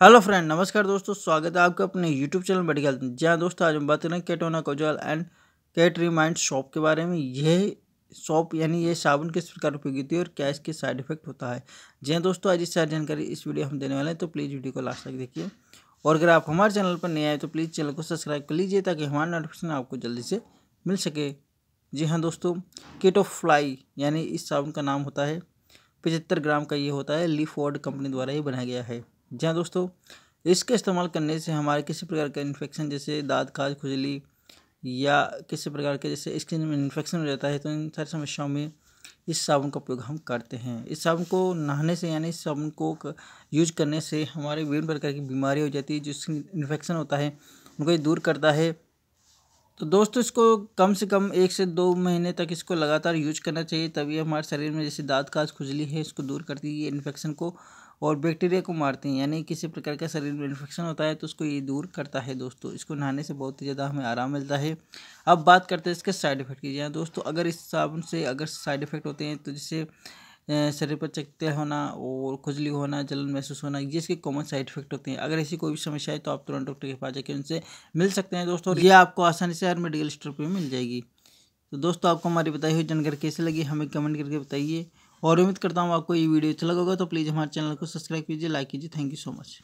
Hello friend, नमस्कार दोस्तों, स्वागत है आपका अपने यूट्यूब चैनल मेडिकल जहाँ दोस्तों, आज हम बात करें केटोना कोजल एंड कैट रिमाइंड शॉप के बारे में। यह शॉप यानी ये साबुन किस प्रकार उपयोगी होती है और क्या इसके साइड इफ़ेक्ट होता है। जी हाँ दोस्तों, आज इस सारी जानकारी इस वीडियो हम देने वाले हैं तो प्लीज़ वीडियो को लास्ट तक देखिए। और अगर आप हमारे चैनल पर नए आए तो प्लीज़ चैनल को सब्सक्राइब कर लीजिए ताकि हमारा नोटिफिकेशन आपको जल्दी से मिल सके। जी हाँ दोस्तों किट ऑफ़ फ्लाई यानी इस साबुन का नाम होता है, पचहत्तर ग्राम का ये होता है लीफ वर्ड कंपनी द्वारा ये बनाया गया है। जहाँ दोस्तों, इसका इस्तेमाल करने से हमारे किसी प्रकार का इन्फेक्शन जैसे दाँत खाज खुजली या किसी प्रकार के जैसे स्किन में इन्फेक्शन हो जाता है तो इन सारी समस्याओं में इस साबुन का उपयोग हम करते हैं। इस साबुन को नहाने से, यानी इस साबुन को यूज़ करने से हमारे विभिन्न प्रकार की बीमारी हो जाती है, जिससे इन्फेक्शन होता है, उनको ये दूर करता है। तो दोस्तों, इसको कम से कम एक से दो महीने तक इसको लगातार यूज़ करना चाहिए, तभी हमारे शरीर में जैसे दाँत काज खुजली है, इसको दूर करती है इन्फेक्शन को और बैक्टीरिया को मारती हैं। यानी किसी प्रकार का शरीर में इन्फेक्शन होता है तो उसको ये दूर करता है दोस्तों। इसको नहाने से बहुत ही ज़्यादा हमें आराम मिलता है। अब बात करते हैं इसके साइड इफ़ेक्ट की। जहाँ दोस्तों, अगर इस साबुन से अगर साइड इफ़ेक्ट होते हैं तो जिससे शरीर पर चकते होना और खुजली होना, जलन महसूस होना, ये इसके कॉमन साइड इफ़ेक्ट होते हैं। अगर ऐसी कोई भी समस्या है तो आप तुरंत डॉक्टर के पास जाकर उनसे मिल सकते हैं दोस्तों ये आपको आसानी से हर मेडिकल स्टोर पर मिल जाएगी। तो दोस्तों, आपको हमारी बताई हुई जानकारी कैसे लगी, हमें कमेंट करके बताइए और उम्मीद करता हूँ आपको ये वीडियो अच्छा लगेगा तो प्लीज़ हमारे चैनल को सब्सक्राइब कीजिए लाइक कीजिए। Thank you so much